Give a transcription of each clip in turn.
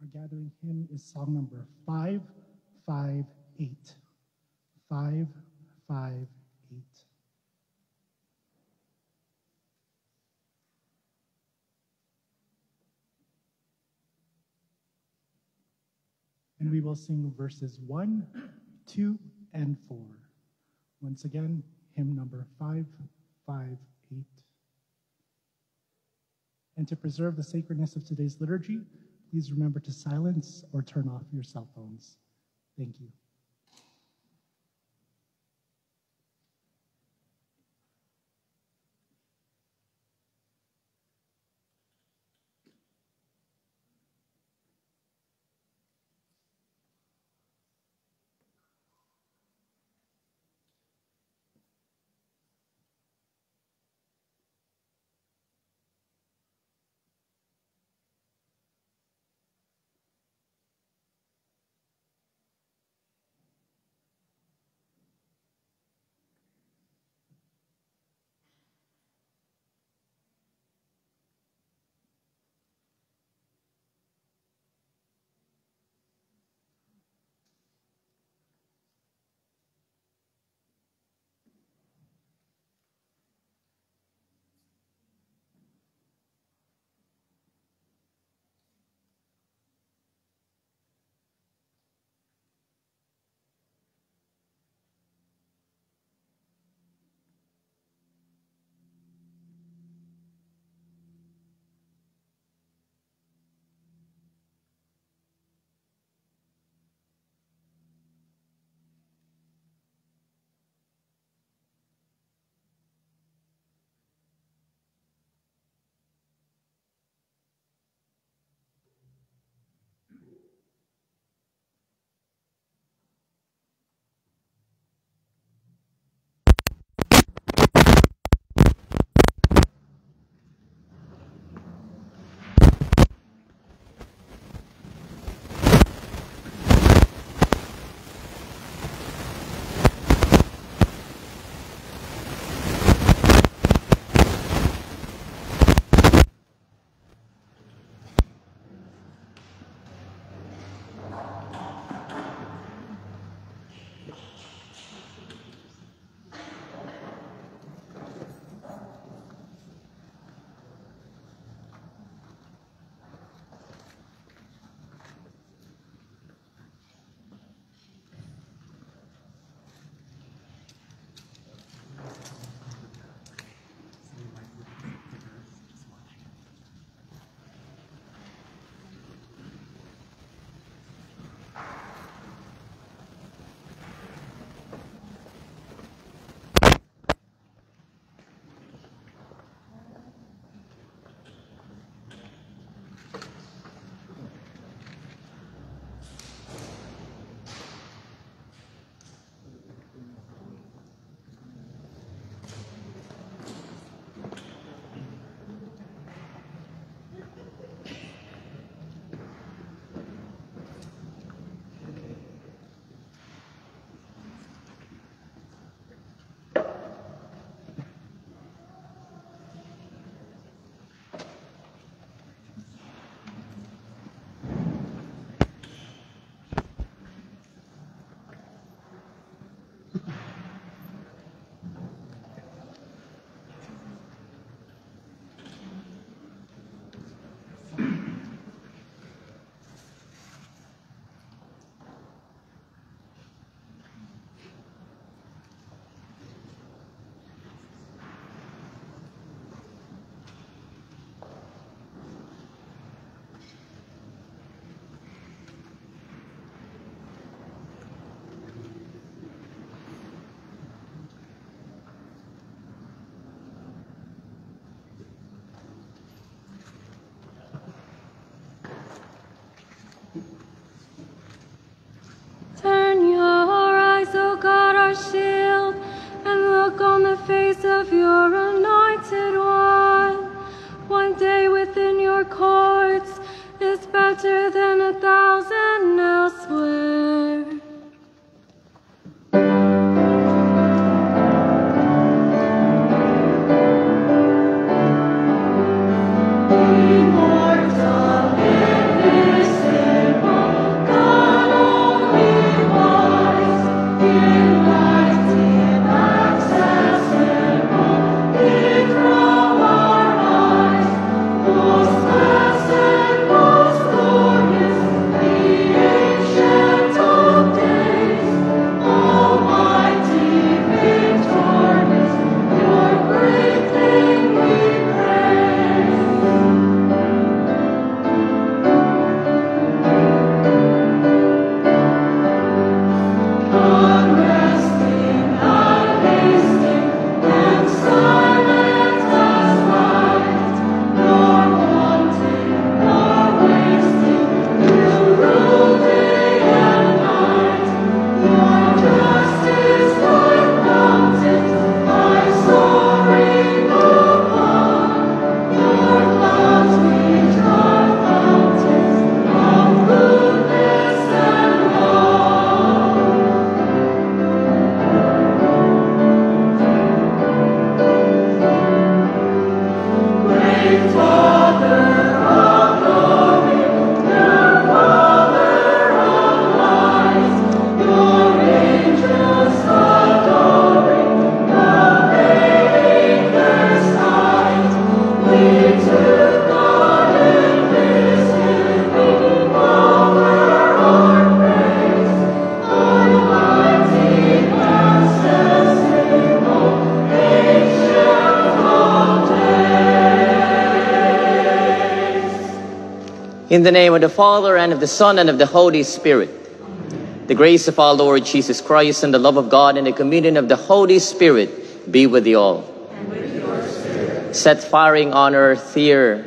Our gathering hymn is song number 558. 558. And we will sing verses 1, 2, and 4. Once again, hymn number 558. And to preserve the sacredness of today's liturgy, please remember to silence or turn off your cell phones. Thank you. In the name of the Father, and of the Son, and of the Holy Spirit. The grace of our Lord Jesus Christ, and the love of God, and the communion of the Holy Spirit be with you all. With Set firing on earth here,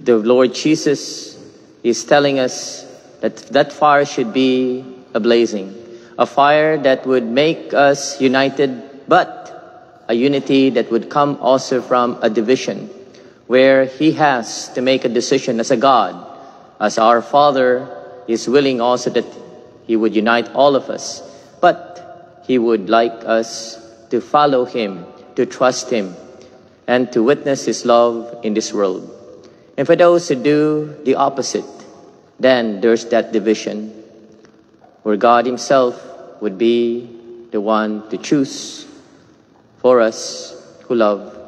the Lord Jesus is telling us that that fire should be a blazing, a fire that would make us united, but a unity that would come also from a division where he has to make a decision as a God, as our Father is willing also that he would unite all of us, but he would like us to follow him, to trust him, and to witness his love in this world. And for those who do the opposite, then there's that division where God himself would be the one to choose for us who love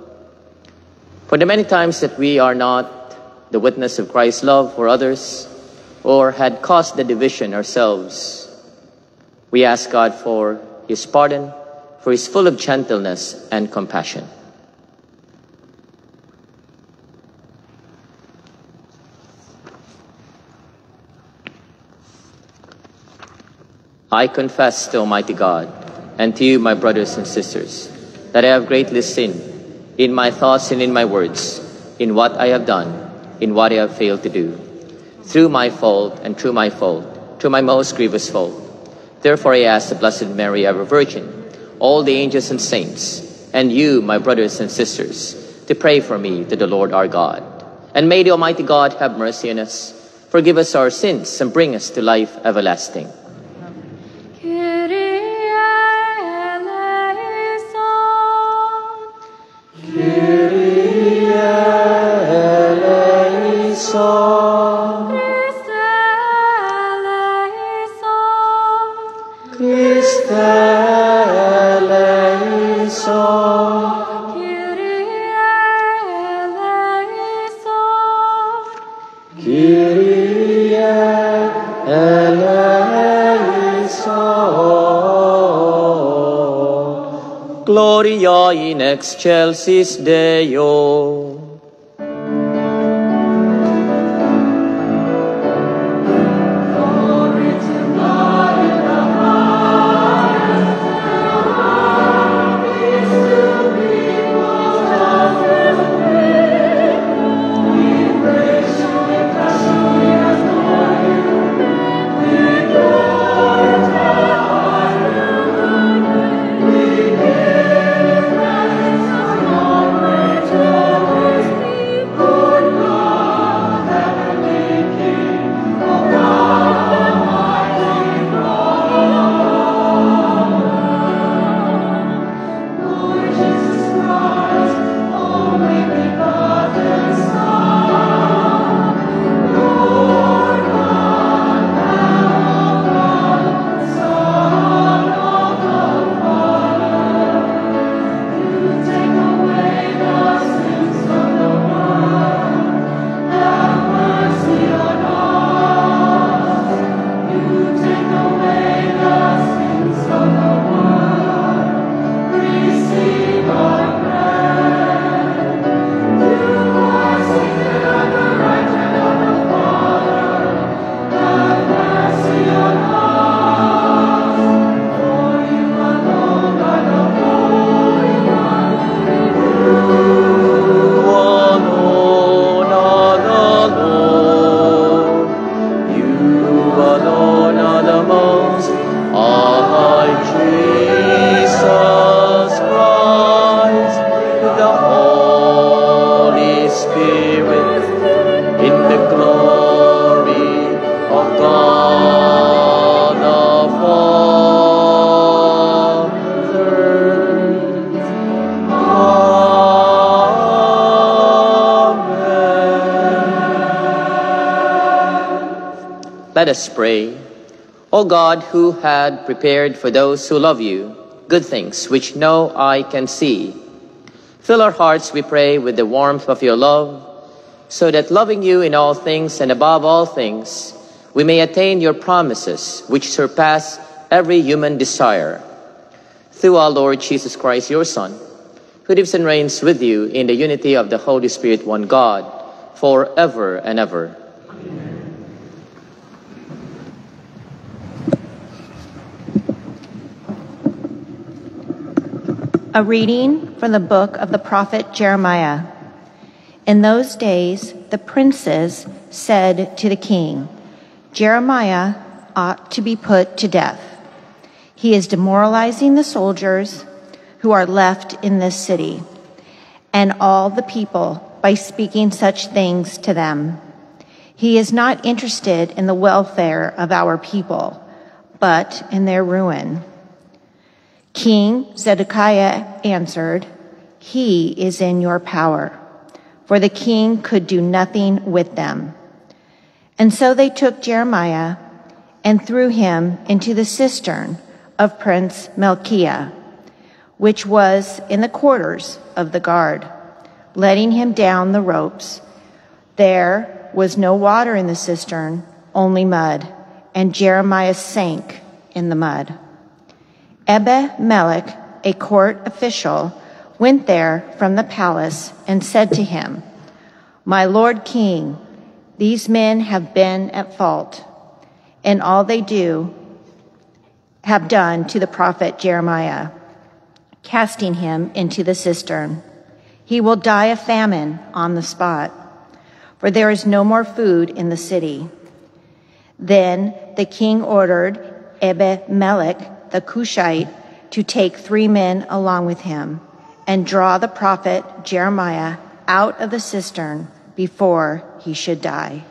for the many times that we are not the witness of Christ's love for others or had caused the division ourselves, we ask God for His pardon, for His full of gentleness and compassion. I confess to Almighty God and to you, my brothers and sisters, that I have greatly sinned in my thoughts and in my words, in what I have done, in what I have failed to do, through my fault and through my fault, through my most grievous fault. Therefore I ask the Blessed Mary, ever Virgin, all the angels and saints, and you, my brothers and sisters, to pray for me to the Lord our God. And may the Almighty God have mercy on us, forgive us our sins, and bring us to life everlasting. Gloria in excelsis Deo. Let us pray. O God, who had prepared for those who love you good things which no eye can see, fill our hearts, we pray, with the warmth of your love, so that loving you in all things and above all things, we may attain your promises which surpass every human desire. Through our Lord Jesus Christ, your Son, who lives and reigns with you in the unity of the Holy Spirit, one God, forever and ever. A reading from the book of the prophet Jeremiah. In those days, the princes said to the king, Jeremiah ought to be put to death. He is demoralizing the soldiers who are left in this city and all the people by speaking such things to them. He is not interested in the welfare of our people, but in their ruin. King Zedekiah answered, He is in your power, for the king could do nothing with them. And so they took Jeremiah and threw him into the cistern of Prince Malchiah, which was in the quarters of the guard, letting him down the ropes. There was no water in the cistern, only mud, and Jeremiah sank in the mud. Ebed Melech, a court official, went there from the palace and said to him, My lord king, these men have been at fault, and all they do have done to the prophet Jeremiah, casting him into the cistern. He will die of famine on the spot, for there is no more food in the city. Then the king ordered Ebed Melech the Cushite to take three men along with him and draw the prophet Jeremiah out of the cistern before he should die.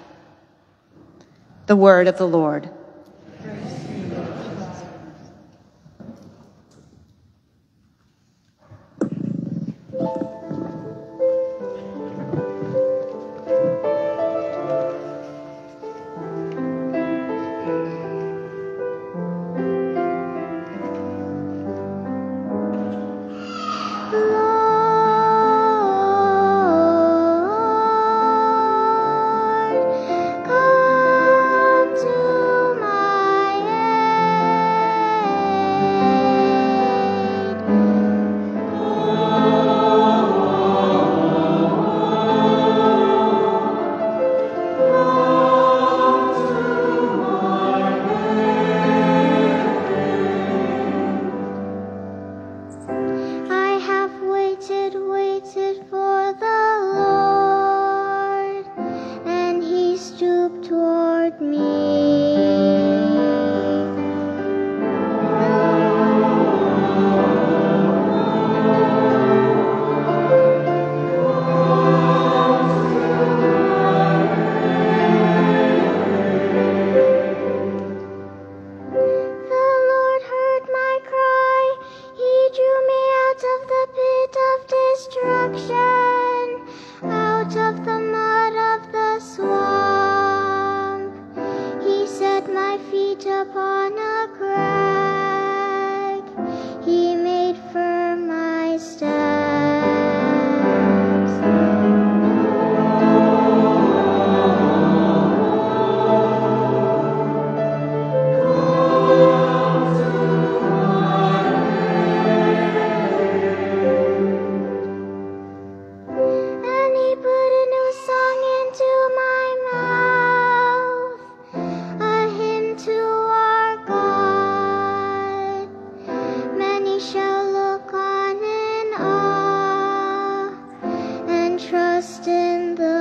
The word of the Lord. Trust in the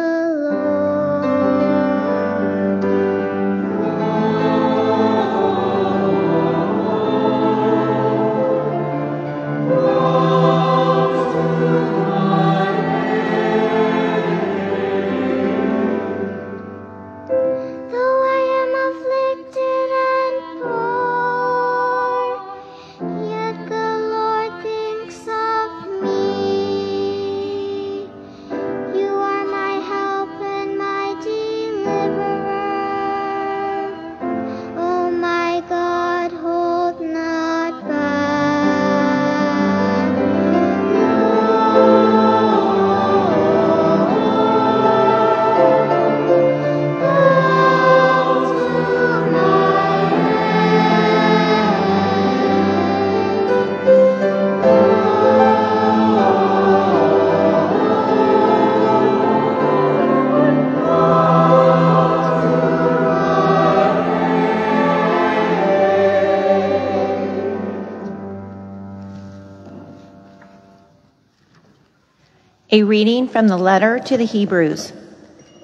A reading from the letter to the Hebrews.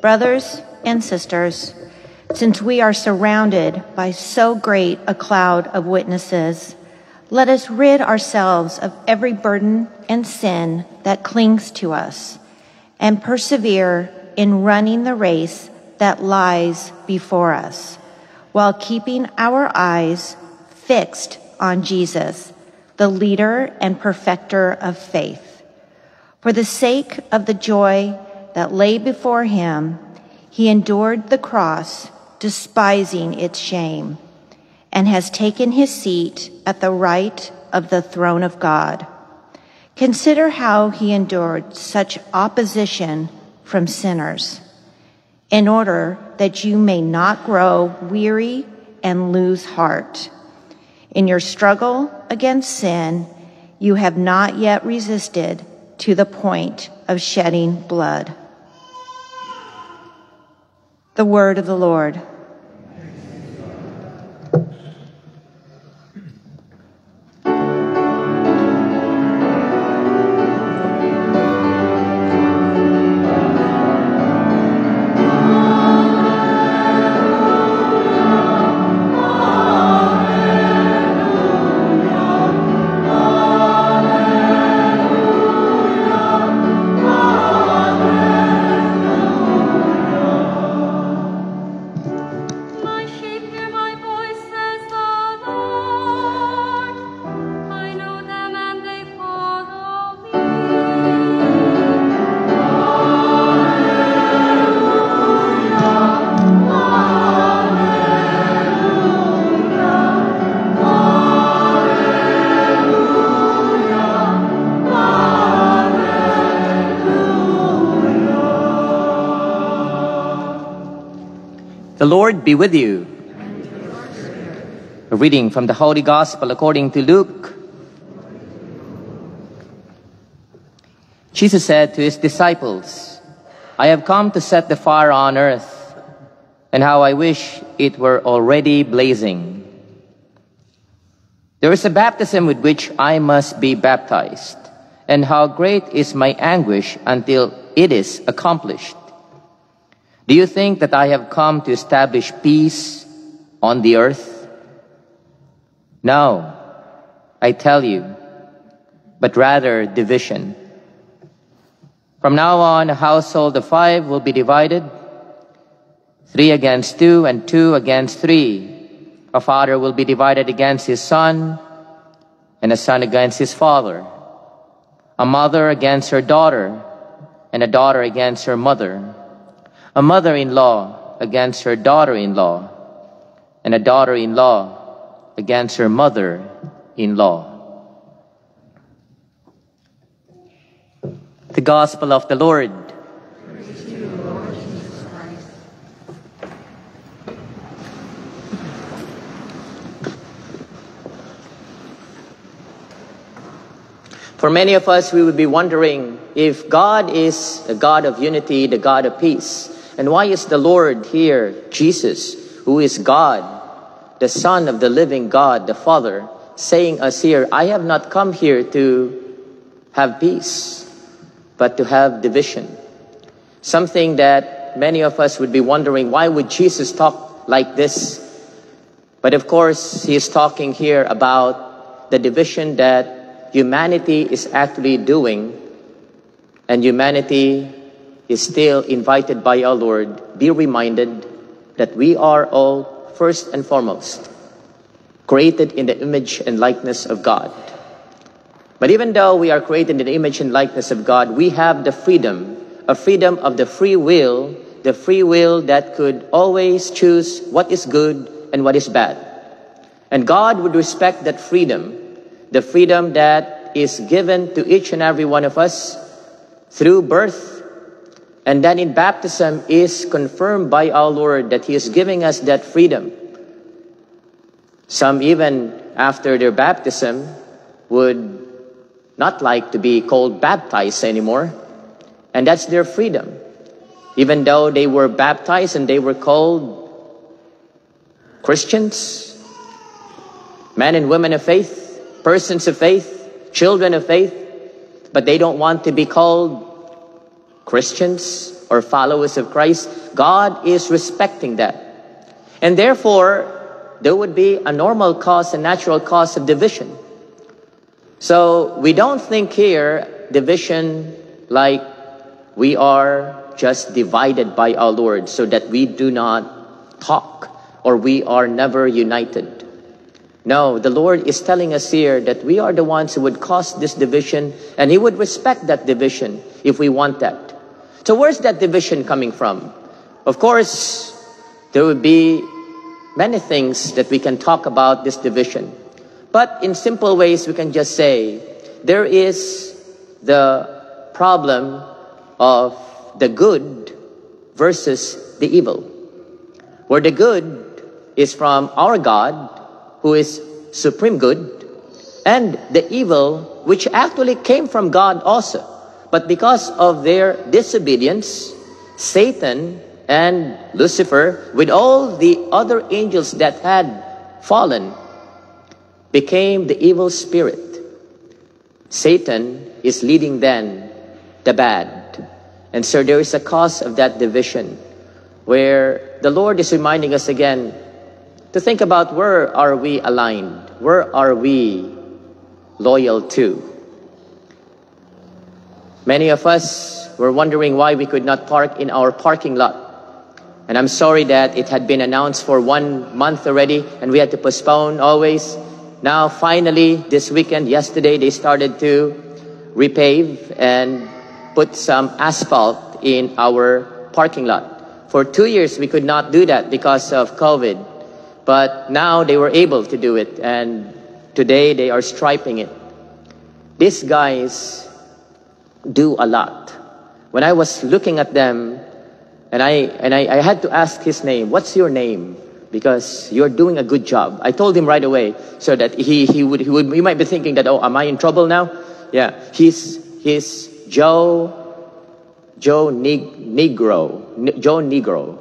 Brothers and sisters, since we are surrounded by so great a cloud of witnesses, let us rid ourselves of every burden and sin that clings to us and persevere in running the race that lies before us while keeping our eyes fixed on Jesus, the leader and perfecter of faith. For the sake of the joy that lay before him, he endured the cross, despising its shame, and has taken his seat at the right of the throne of God. Consider how he endured such opposition from sinners, in order that you may not grow weary and lose heart. In your struggle against sin, you have not yet resisted to the point of shedding blood. The word of the Lord. The Lord be with you. A reading from the Holy Gospel according to Luke. Jesus said to his disciples, I have come to set the fire on earth, and how I wish it were already blazing. There is a baptism with which I must be baptized, and how great is my anguish until it is accomplished. Do you think that I have come to establish peace on the earth? No, I tell you, but rather division. From now on, a household of five will be divided, three against two and two against three. A father will be divided against his son, and a son against his father. A mother against her daughter, and a daughter against her mother a mother-in-law against her daughter-in-law, and a daughter-in-law against her mother-in-law. The Gospel of the Lord. For many of us, we would be wondering if God is a God of unity, the God of peace, and why is the Lord here, Jesus, who is God, the Son of the living God, the Father, saying us here, I have not come here to have peace, but to have division. Something that many of us would be wondering, why would Jesus talk like this? But of course, he is talking here about the division that humanity is actually doing, and humanity is still invited by our Lord, be reminded that we are all, first and foremost, created in the image and likeness of God. But even though we are created in the image and likeness of God, we have the freedom, a freedom of the free will, the free will that could always choose what is good and what is bad. And God would respect that freedom, the freedom that is given to each and every one of us through birth and then in baptism is confirmed by our Lord that He is giving us that freedom. Some even after their baptism would not like to be called baptized anymore. And that's their freedom. Even though they were baptized and they were called Christians, men and women of faith, persons of faith, children of faith, but they don't want to be called Christians or followers of Christ, God is respecting that. And therefore, there would be a normal cause and natural cause of division. So we don't think here division like we are just divided by our Lord so that we do not talk or we are never united. No, the Lord is telling us here that we are the ones who would cause this division and He would respect that division if we want that. So where's that division coming from? Of course, there would be many things that we can talk about this division. But in simple ways, we can just say there is the problem of the good versus the evil. Where the good is from our God, who is supreme good, and the evil, which actually came from God also. But because of their disobedience, Satan and Lucifer, with all the other angels that had fallen, became the evil spirit. Satan is leading then the bad. And so there is a cause of that division where the Lord is reminding us again to think about where are we aligned? Where are we loyal to? Many of us were wondering why we could not park in our parking lot. And I'm sorry that it had been announced for one month already and we had to postpone always. Now, finally, this weekend, yesterday, they started to repave and put some asphalt in our parking lot. For two years, we could not do that because of COVID. But now they were able to do it, and today they are striping it. These guys do a lot. When I was looking at them, and I, and I, I had to ask his name, what's your name? Because you're doing a good job. I told him right away so that he, he would, he would, he might be thinking that, oh, am I in trouble now? Yeah. He's, he's Joe, Joe Negro, Joe Negro.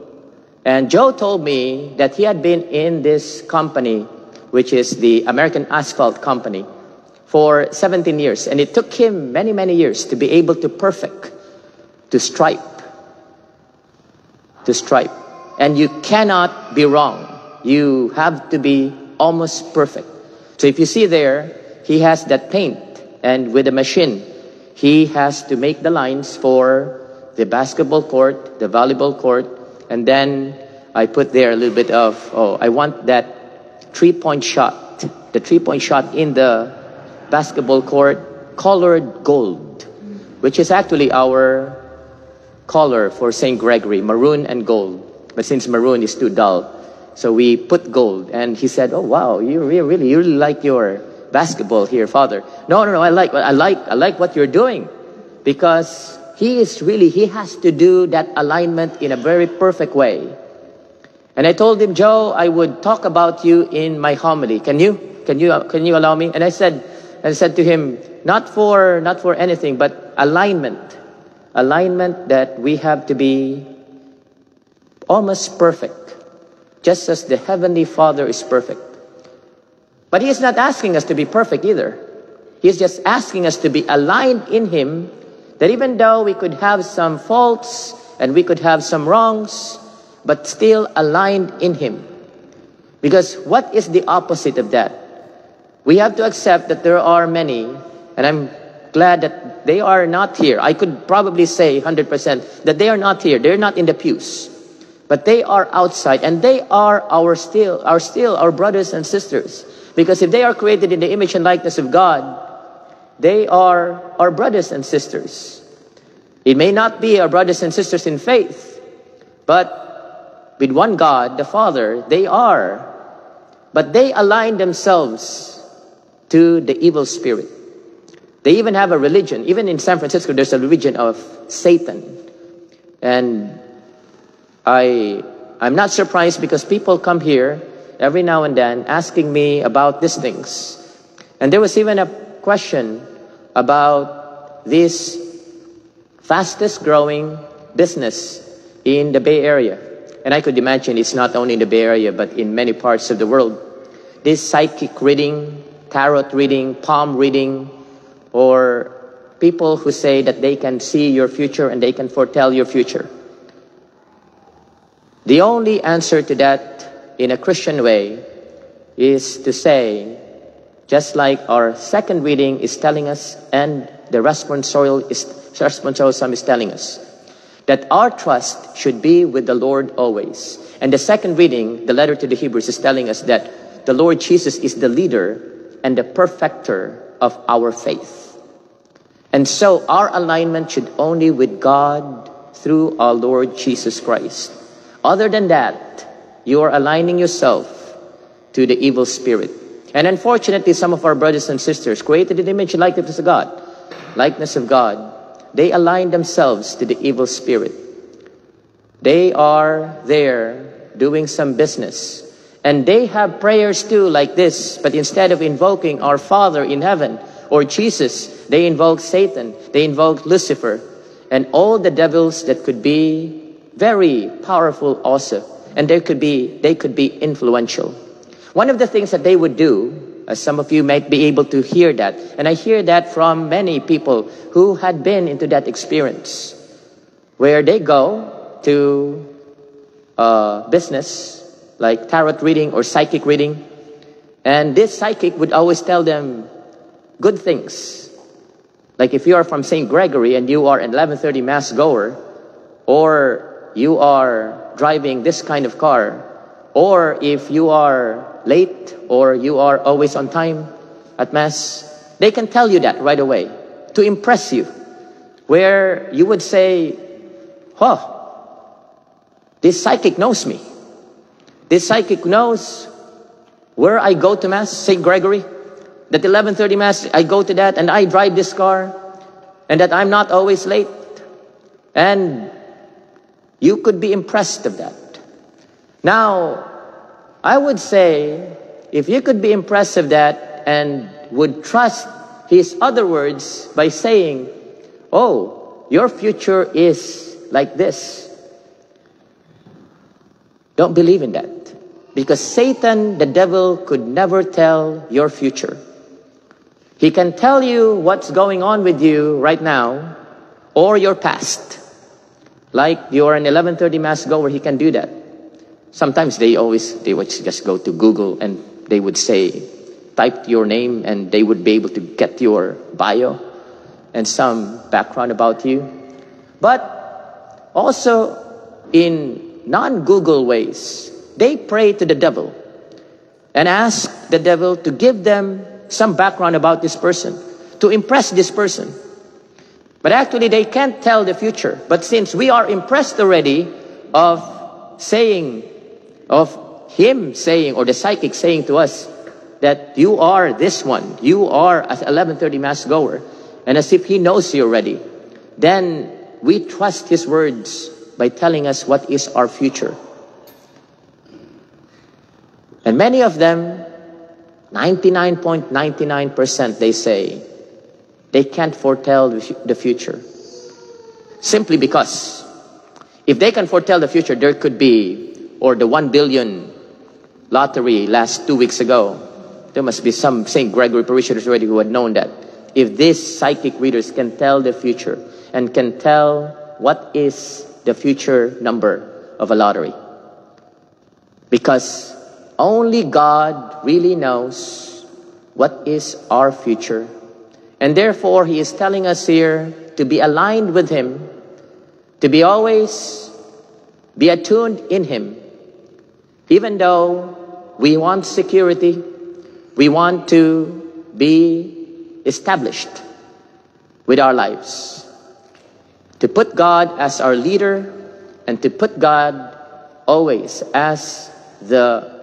And Joe told me that he had been in this company, which is the American Asphalt Company, for 17 years. And it took him many, many years to be able to perfect, to stripe, to stripe. And you cannot be wrong. You have to be almost perfect. So if you see there, he has that paint and with a machine, he has to make the lines for the basketball court, the volleyball court, and then I put there a little bit of, oh, I want that three point shot, the three point shot in the basketball court colored gold, which is actually our color for St. Gregory, maroon and gold. But since maroon is too dull, so we put gold. And he said, oh, wow, you really, you really like your basketball here, Father. No, no, no, I like, I like, I like what you're doing because he is really, he has to do that alignment in a very perfect way. And I told him, Joe, I would talk about you in my homily. Can you? Can you, can you allow me? And I said, I said to him, not for, not for anything, but alignment. Alignment that we have to be almost perfect. Just as the Heavenly Father is perfect. But He is not asking us to be perfect either. He is just asking us to be aligned in Him that even though we could have some faults and we could have some wrongs, but still aligned in Him. Because what is the opposite of that? We have to accept that there are many, and I'm glad that they are not here. I could probably say 100% that they are not here. They're not in the pews. But they are outside, and they are our still, our still, our brothers and sisters. Because if they are created in the image and likeness of God, they are our brothers and sisters. It may not be our brothers and sisters in faith, but with one God, the Father, they are. But they align themselves to the evil spirit. They even have a religion. Even in San Francisco, there's a religion of Satan. And I, I'm not surprised because people come here every now and then asking me about these things. And there was even a question about this fastest growing business in the Bay Area. And I could imagine it's not only in the Bay Area, but in many parts of the world. This psychic reading, tarot reading, palm reading, or people who say that they can see your future and they can foretell your future. The only answer to that in a Christian way is to say, just like our second reading is telling us and the responsorial, is, responsorial psalm is telling us, that our trust should be with the Lord always. And the second reading, the letter to the Hebrews, is telling us that the Lord Jesus is the leader and the perfecter of our faith. And so our alignment should only with God through our Lord Jesus Christ. Other than that, you are aligning yourself to the evil spirit. And unfortunately, some of our brothers and sisters created an image likeness of God, likeness of God. They align themselves to the evil spirit. They are there doing some business. And they have prayers too, like this, but instead of invoking our Father in heaven or Jesus, they invoke Satan, they invoke Lucifer, and all the devils that could be very powerful also. And they could be, they could be influential. One of the things that they would do, as some of you might be able to hear that, and I hear that from many people who had been into that experience, where they go to uh, business like tarot reading or psychic reading, and this psychic would always tell them good things. Like if you are from St. Gregory and you are an 1130 mass goer, or you are driving this kind of car, or if you are late or you are always on time at mass, they can tell you that right away to impress you. Where you would say, huh, this psychic knows me. This psychic knows where I go to mass, St. Gregory, that 11:30 mass I go to that and I drive this car and that I'm not always late. And you could be impressed of that. Now, I would say if you could be impressed of that and would trust his other words by saying, "Oh, your future is like this." Don't believe in that. Because Satan, the devil, could never tell your future. He can tell you what's going on with you right now or your past. Like you're an 1130 mass goer, he can do that. Sometimes they always, they would just go to Google and they would say, type your name and they would be able to get your bio and some background about you. But also in non-Google ways, they pray to the devil and ask the devil to give them some background about this person, to impress this person. But actually, they can't tell the future. But since we are impressed already of saying, of him saying, or the psychic saying to us, that you are this one, you are an 1130 mass goer, and as if he knows you already, then we trust his words by telling us what is our future. And many of them, 99.99%, they say, they can't foretell the future. Simply because if they can foretell the future, there could be, or the 1 billion lottery last two weeks ago, there must be some St. Gregory parishioners already who had known that. If these psychic readers can tell the future and can tell what is the future number of a lottery. Because only God really knows what is our future. And therefore, He is telling us here to be aligned with Him, to be always be attuned in Him. Even though we want security, we want to be established with our lives. To put God as our leader and to put God always as the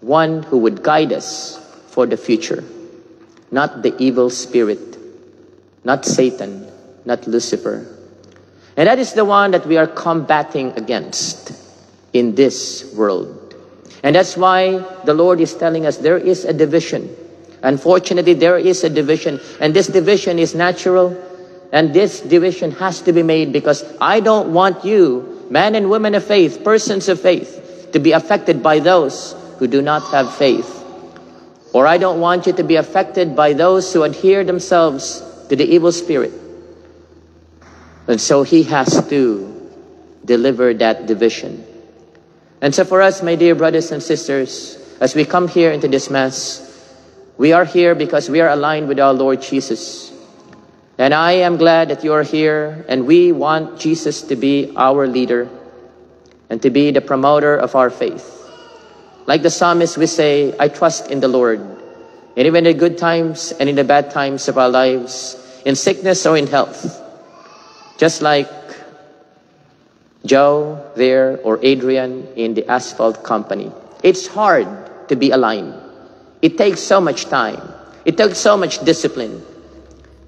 one who would guide us for the future, not the evil spirit, not Satan, not Lucifer. And that is the one that we are combating against in this world. And that's why the Lord is telling us there is a division. Unfortunately, there is a division, and this division is natural, and this division has to be made because I don't want you, men and women of faith, persons of faith, to be affected by those who do not have faith. Or I don't want you to be affected by those who adhere themselves to the evil spirit. And so he has to deliver that division. And so for us, my dear brothers and sisters, as we come here into this Mass, we are here because we are aligned with our Lord Jesus. And I am glad that you are here, and we want Jesus to be our leader and to be the promoter of our faith. Like the psalmist, we say, I trust in the Lord. And even in the good times and in the bad times of our lives, in sickness or in health. Just like Joe there or Adrian in the asphalt company. It's hard to be aligned. It takes so much time. It takes so much discipline.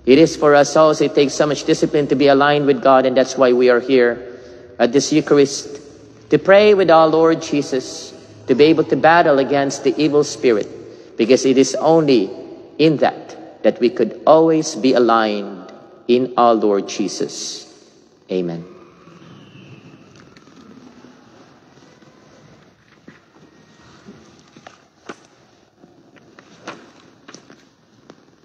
It is for us also, it takes so much discipline to be aligned with God, and that's why we are here at this Eucharist to pray with our Lord Jesus, to be able to battle against the evil spirit, because it is only in that that we could always be aligned in our Lord Jesus. Amen.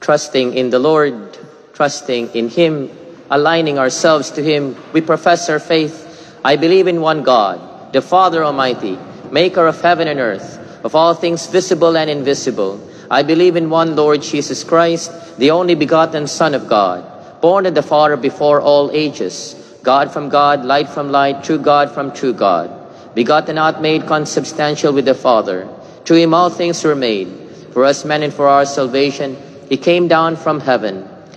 Trusting in the Lord, trusting in Him, aligning ourselves to Him, we profess our faith. I believe in one God, the Father Almighty, maker of heaven and earth, of all things visible and invisible. I believe in one Lord Jesus Christ, the only begotten Son of God, born of the Father before all ages, God from God, light from light, true God from true God, begotten not made consubstantial with the Father. To him all things were made. For us men and for our salvation, he came down from heaven,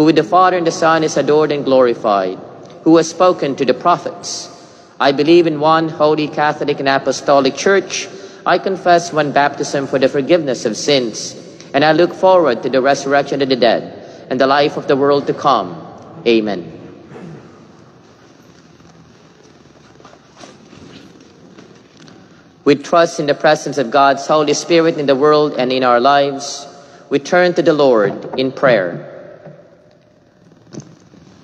who with the Father and the Son is adored and glorified, who has spoken to the prophets. I believe in one holy Catholic and Apostolic Church. I confess one baptism for the forgiveness of sins, and I look forward to the resurrection of the dead and the life of the world to come. Amen. We trust in the presence of God's Holy Spirit in the world and in our lives. We turn to the Lord in prayer.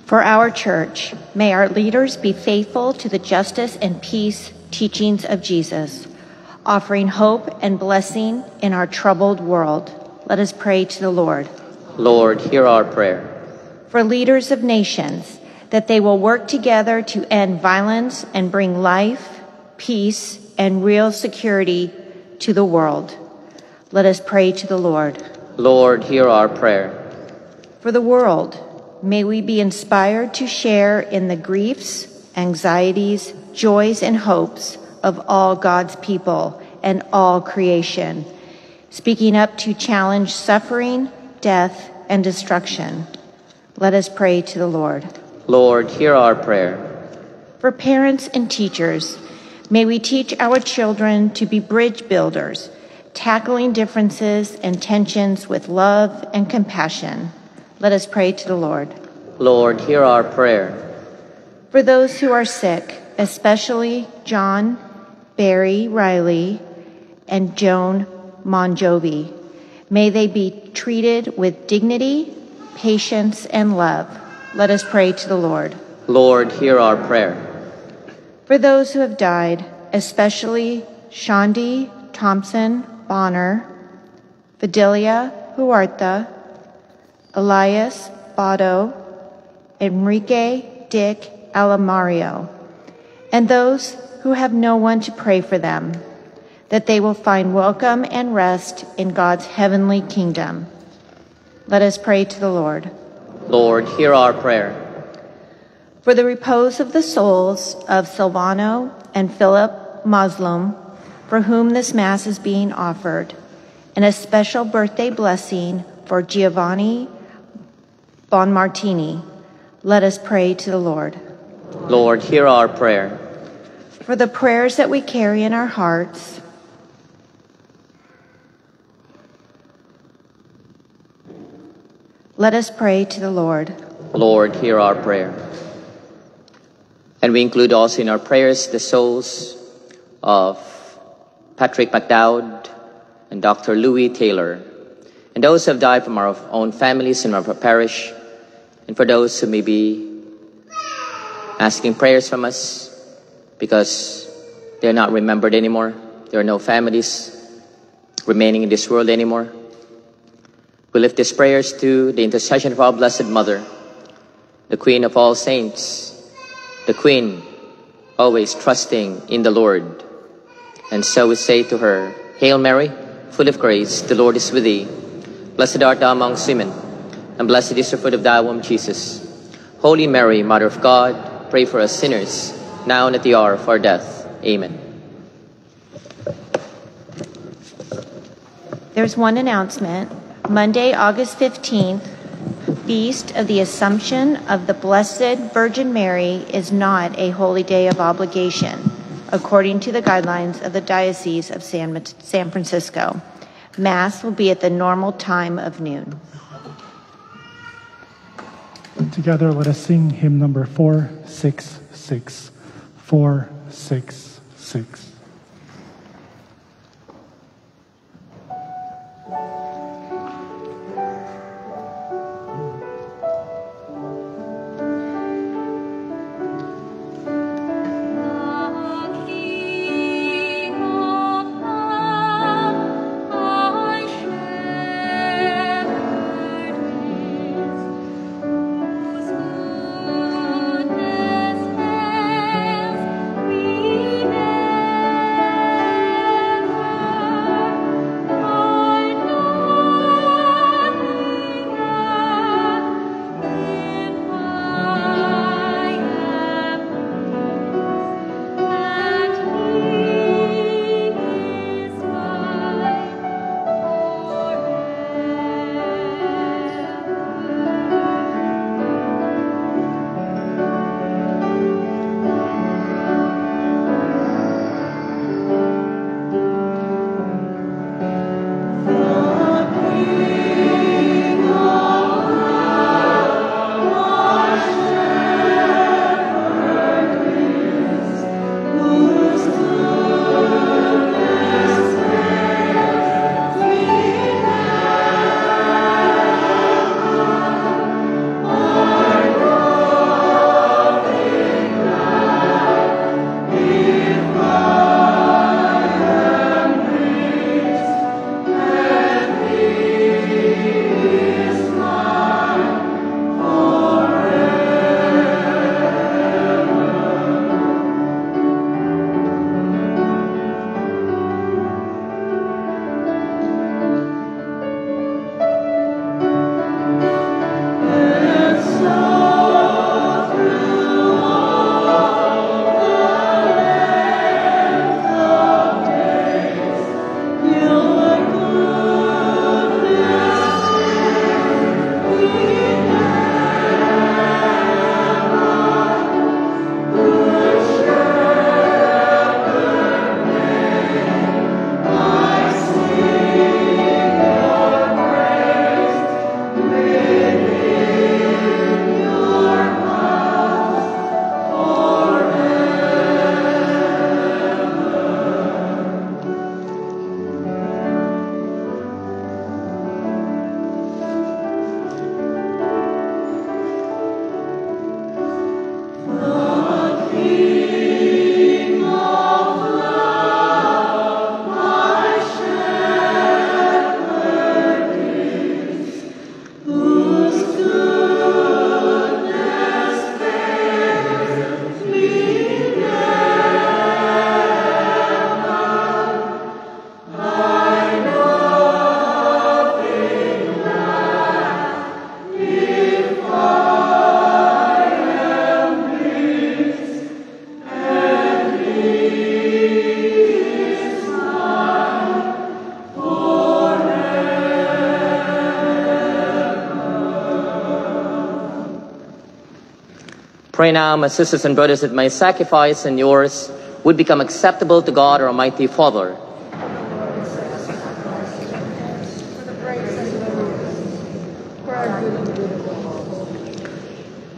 For our church, may our leaders be faithful to the justice and peace teachings of Jesus, offering hope and blessing in our troubled world. Let us pray to the Lord. Lord, hear our prayer. For leaders of nations, that they will work together to end violence and bring life, peace, and real security to the world. Let us pray to the Lord. Lord, hear our prayer. For the world, may we be inspired to share in the griefs, anxieties, joys, and hopes of all God's people and all creation, speaking up to challenge suffering, death, and destruction. Let us pray to the Lord. Lord, hear our prayer. For parents and teachers, may we teach our children to be bridge builders, tackling differences and tensions with love and compassion. Let us pray to the Lord. Lord, hear our prayer. For those who are sick, especially John, Barry Riley, and Joan Monjovi, may they be treated with dignity, patience, and love. Let us pray to the Lord. Lord, hear our prayer. For those who have died, especially Shandi Thompson Bonner, Fidelia Huerta, Elias Bado, Enrique Dick Alamario, and those who have no one to pray for them, that they will find welcome and rest in God's heavenly kingdom. Let us pray to the Lord. Lord, hear our prayer. For the repose of the souls of Silvano and Philip Muslim, for whom this Mass is being offered, and a special birthday blessing for Giovanni Bonmartini, let us pray to the Lord. Lord, hear our prayer. For the prayers that we carry in our hearts, let us pray to the Lord. Lord, hear our prayer. And we include also in our prayers the souls of Patrick McDowd and Dr. Louis Taylor, and those who have died from our own families and our parish, and for those who may be asking prayers from us because they're not remembered anymore. There are no families remaining in this world anymore. We lift these prayers to the intercession of our Blessed Mother, the Queen of all saints, the Queen always trusting in the Lord. And so we say to her, Hail Mary, full of grace, the Lord is with thee. Blessed art thou amongst women, and blessed is the fruit of thy womb, Jesus. Holy Mary, Mother of God, pray for us sinners, now and at the hour of our death. Amen. There's one announcement. Monday, August 15th, Feast of the Assumption of the Blessed Virgin Mary is not a holy day of obligation, according to the guidelines of the Diocese of San, San Francisco. Mass will be at the normal time of noon. Together, let us sing hymn number 466. 466. Pray now, my sisters and brothers, that my sacrifice and yours would become acceptable to God, our Almighty Father.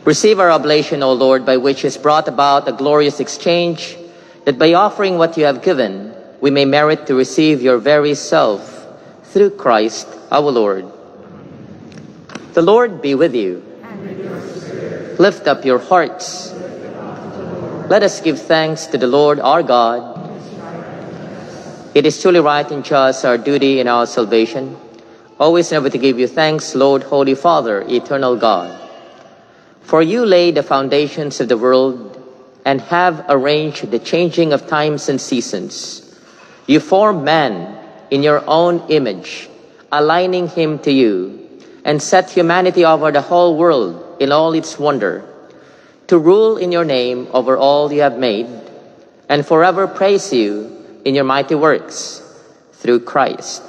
Receive our oblation, O Lord, by which is brought about a glorious exchange, that by offering what you have given, we may merit to receive your very self through Christ our Lord. The Lord be with you. Lift up your hearts. Let us give thanks to the Lord our God. It is truly right and just our duty and our salvation, always and ever to give you thanks, Lord, Holy Father, eternal God. For you laid the foundations of the world and have arranged the changing of times and seasons. You formed man in your own image, aligning him to you, and set humanity over the whole world in all its wonder, to rule in your name over all you have made, and forever praise you in your mighty works through Christ.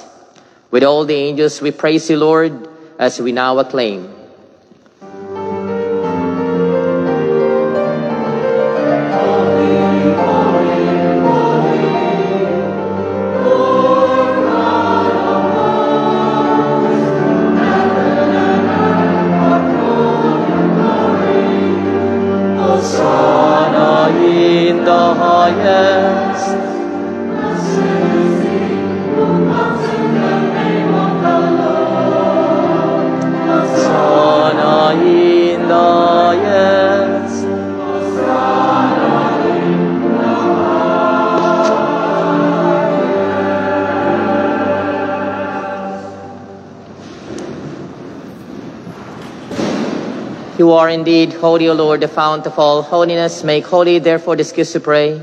With all the angels we praise you, Lord, as we now acclaim. Highest. You are indeed holy, O Lord, the fount of all holiness. Make holy, therefore, this gift to pray,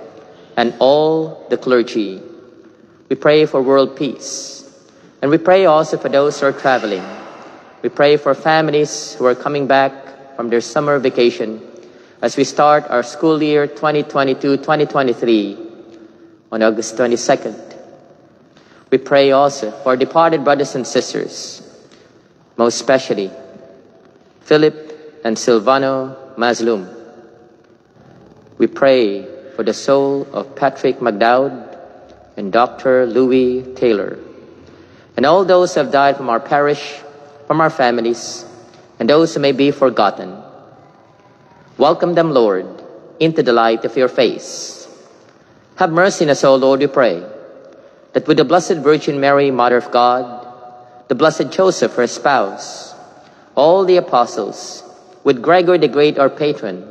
and all the clergy. We pray for world peace. And we pray also for those who are traveling. We pray for families who are coming back from their summer vacation as we start our school year 2022-2023 on August 22nd. We pray also for departed brothers and sisters, most especially Philip and Silvano Maslum. We pray for the soul of Patrick McDowd and Dr. Louis Taylor, and all those who have died from our parish, from our families, and those who may be forgotten. Welcome them, Lord, into the light of your face. Have mercy on us, O Lord, we pray, that with the Blessed Virgin Mary, Mother of God, the Blessed Joseph, her spouse, all the apostles, with Gregory the Great, our patron,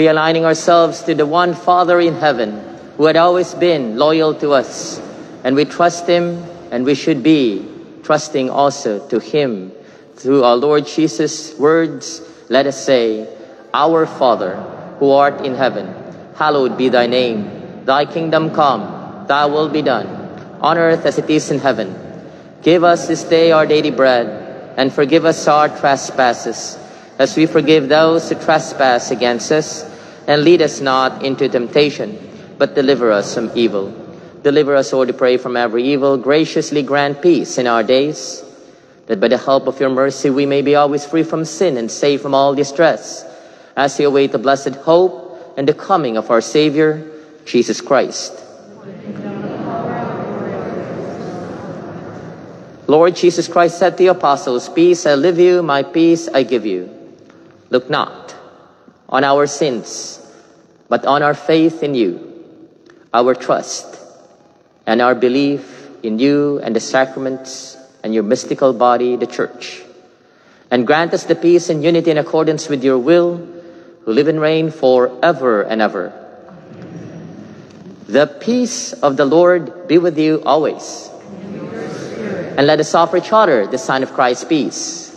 Realigning ourselves to the one Father in heaven who had always been loyal to us. And we trust him, and we should be trusting also to him. Through our Lord Jesus' words, let us say, Our Father, who art in heaven, hallowed be thy name. Thy kingdom come, thy will be done, on earth as it is in heaven. Give us this day our daily bread, and forgive us our trespasses, as we forgive those who trespass against us and lead us not into temptation, but deliver us from evil. Deliver us, Lord, we pray, from every evil. Graciously grant peace in our days, that by the help of your mercy we may be always free from sin and safe from all distress, as we await the blessed hope and the coming of our Savior, Jesus Christ. Lord Jesus Christ said to the apostles, Peace I leave you, my peace I give you. Look not on our sins, but on our faith in you, our trust, and our belief in you and the sacraments and your mystical body, the church. And grant us the peace and unity in accordance with your will, who live and reign forever and ever. The peace of the Lord be with you always. And let us offer each other the sign of Christ's peace.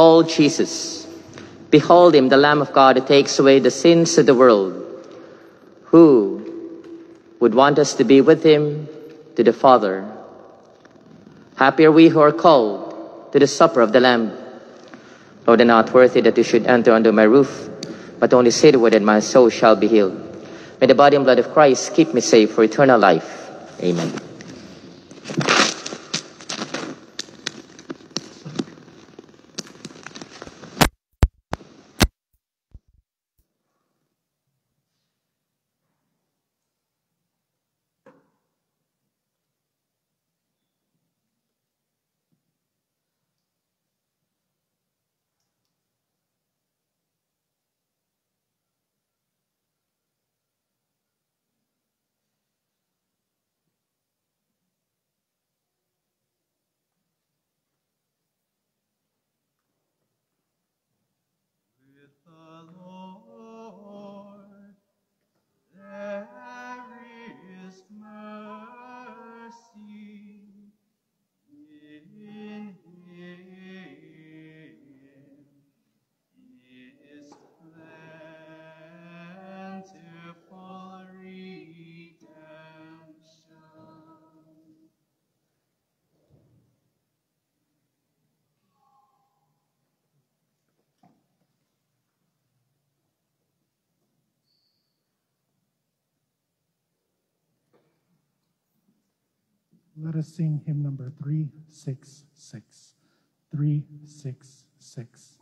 Behold Jesus. Behold him, the Lamb of God who takes away the sins of the world. Who would want us to be with him to the Father? Happy are we who are called to the supper of the Lamb. Lord, I'm not worthy that you should enter under my roof, but only say the word and my soul shall be healed. May the body and blood of Christ keep me safe for eternal life. Amen. Let us sing hymn number 366. 366.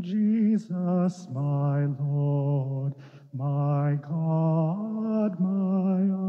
Jesus, my Lord, my God, my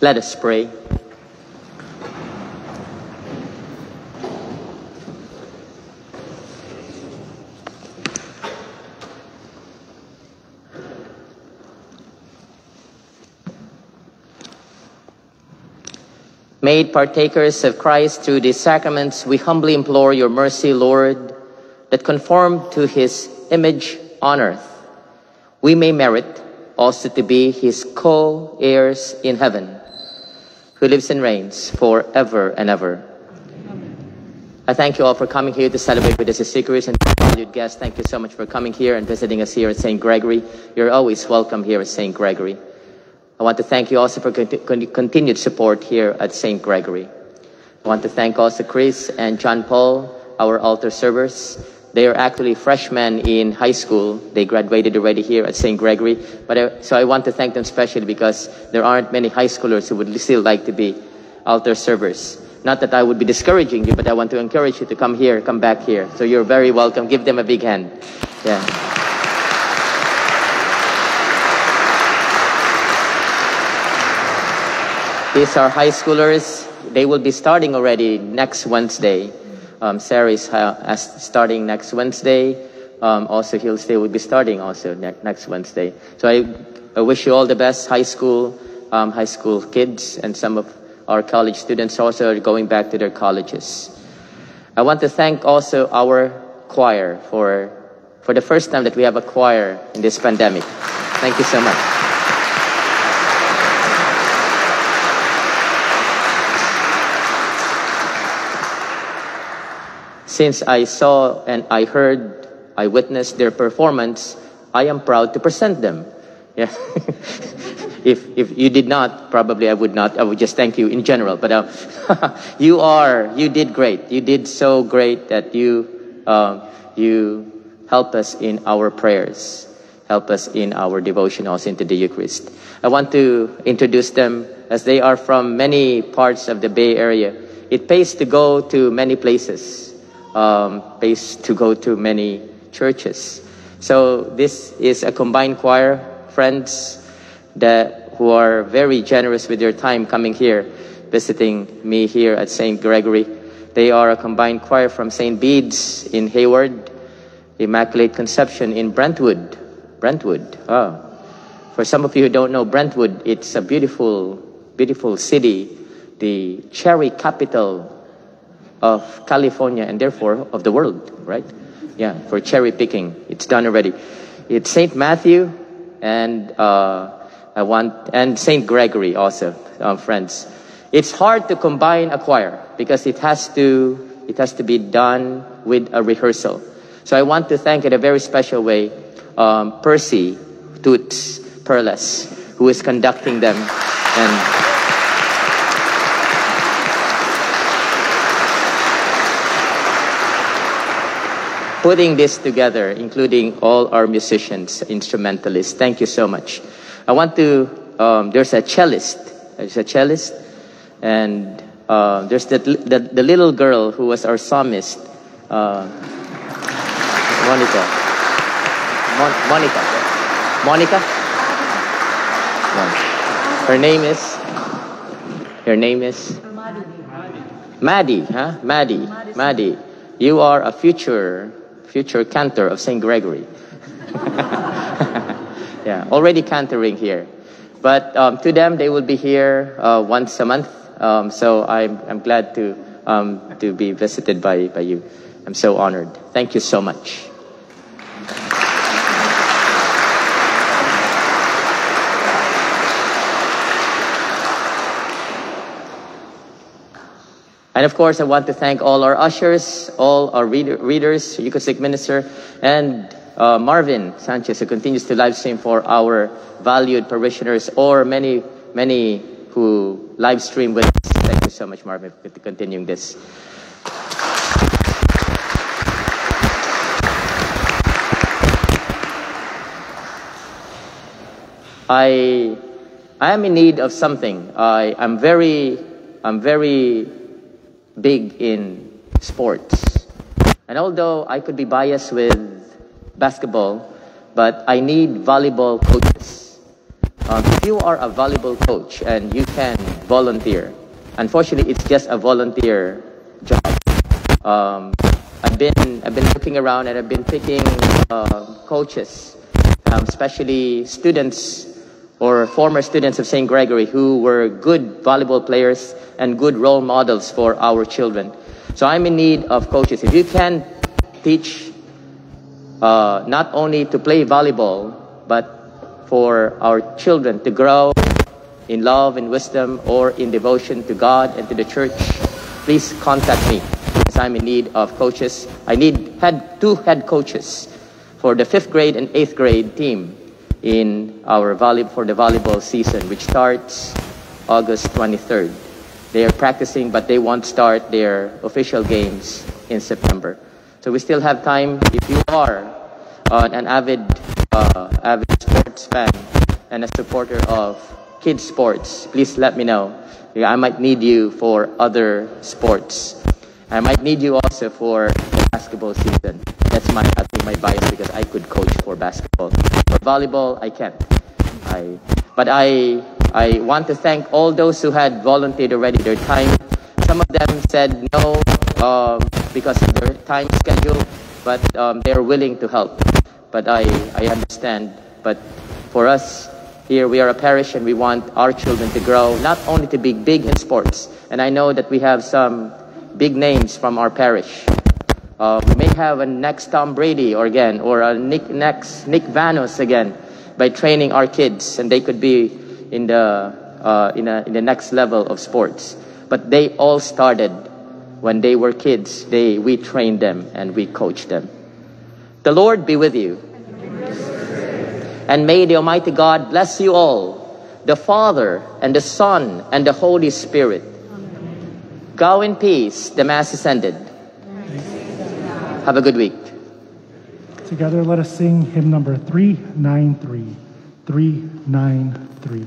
Let us pray. made partakers of Christ through these sacraments, we humbly implore your mercy, Lord, that conform to his image on earth, we may merit also to be his co-heirs in heaven, who lives and reigns forever and ever. I thank you all for coming here to celebrate with us as seekers and valued guests. Thank you so much for coming here and visiting us here at St. Gregory. You're always welcome here at St. Gregory. I want to thank you also for con- continued support here at St. Gregory. I want to thank also Chris and John Paul, our altar servers. They are actually freshmen in high school. They graduated already here at St. Gregory. But I, so I want to thank them especially because there aren't many high schoolers who would still like to be altar servers. Not that I would be discouraging you, but I want to encourage you to come here, come back here. So you're very welcome. Give them a big hand. Yeah. These are high schoolers. They will be starting already next Wednesday. Um, is uh, starting next Wednesday. Um, also, Hillsdale will be starting also ne- next Wednesday. So I, I wish you all the best, high school, um, high school kids, and some of our college students also are going back to their colleges. I want to thank also our choir for, for the first time that we have a choir in this pandemic. Thank you so much. Since I saw and I heard, I witnessed their performance, I am proud to present them. Yeah. if, if you did not, probably I would not. I would just thank you in general. But uh, you are, you did great. You did so great that you, uh, you help us in our prayers, help us in our devotion also into the Eucharist. I want to introduce them as they are from many parts of the Bay Area. It pays to go to many places, um, pays to go to many churches. So this is a combined choir, friends that who are very generous with their time coming here, visiting me here at St. Gregory. They are a combined choir from St. Bede's in Hayward, Immaculate Conception in Brentwood. Brentwood. Oh. For some of you who don't know Brentwood, it's a beautiful, beautiful city, the cherry capital of California and therefore of the world, right? Yeah, for cherry picking. It's done already. It's St. Matthew and uh, I want, and St. Gregory also, friends. It's hard to combine a choir because it has to, it has to be done with a rehearsal. So I want to thank in a very special way um, Percy Toots Perles, who is conducting them. And putting this together, including all our musicians, instrumentalists. Thank you so much. I want to, um, there's a cellist, there's a cellist, and uh, there's the, the, little girl who was our psalmist, uh, Monica. Mon- Monica. Monica? Mon- Her name is, her name is? Maddie, huh? Maddie, Maddie. You are a future, future cantor of St. Gregory. yeah, already cantoring here. But um, to them, they will be here uh, once a month. Um, so I'm, I'm glad to, um, to be visited by, by you. I'm so honored. Thank you so much. And of course, I want to thank all our ushers, all our reader, readers, Eucharistic minister, and uh, Marvin Sanchez, who continues to live stream for our valued parishioners, or many, many who live stream with us. Thank you so much, Marvin, for continuing this. I, I am in need of something. I, I'm very, I'm very big in sports. And although I could be biased with basketball, but I need volleyball coaches. Um, if you are a volleyball coach and you can volunteer, unfortunately, it's just a volunteer job. Um, I've been I've been looking around and I've been picking uh, coaches, um, especially students or former students of St. Gregory who were good volleyball players and good role models for our children. So I'm in need of coaches. If you can teach uh, not only to play volleyball, but for our children to grow in love and wisdom or in devotion to God and to the church, please contact me because I'm in need of coaches. I need head, two head coaches for the fifth grade and eighth grade team in our volley for the volleyball season, which starts August 23rd. They are practicing, but they won't start their official games in September. So we still have time. If you are uh, an avid, uh, avid sports fan and a supporter of kids sports, please let me know. I might need you for other sports. I might need you also for basketball season. That's my, think my bias because I could coach for basketball. For volleyball, I can't. I, but I, I want to thank all those who had volunteered already their time. Some of them said no um, because of their time schedule, but um, they're willing to help. But I, I understand. But for us, here we are a parish and we want our children to grow, not only to be big in sports. And I know that we have some big names from our parish. Uh, we may have a next Tom Brady or again, or a Nick, next Nick Vanos again, by training our kids, and they could be in the uh, in, a, in the next level of sports. But they all started when they were kids. They we trained them and we coached them. The Lord be with you, and may the Almighty God bless you all, the Father and the Son and the Holy Spirit. Go in peace. The Mass is ended. Have a good week. Together, let us sing hymn number 393. 393.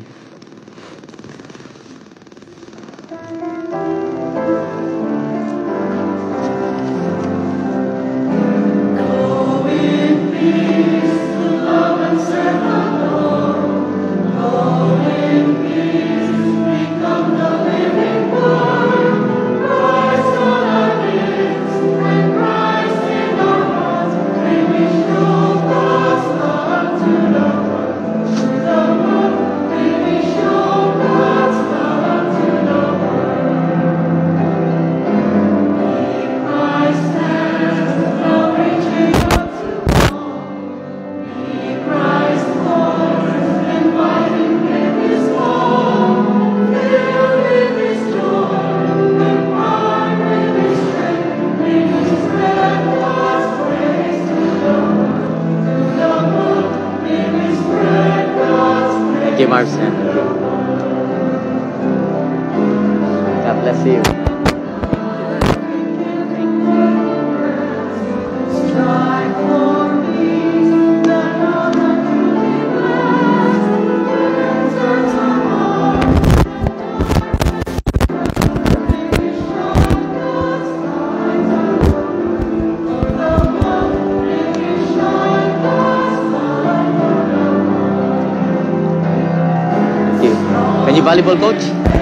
Volleyball coach?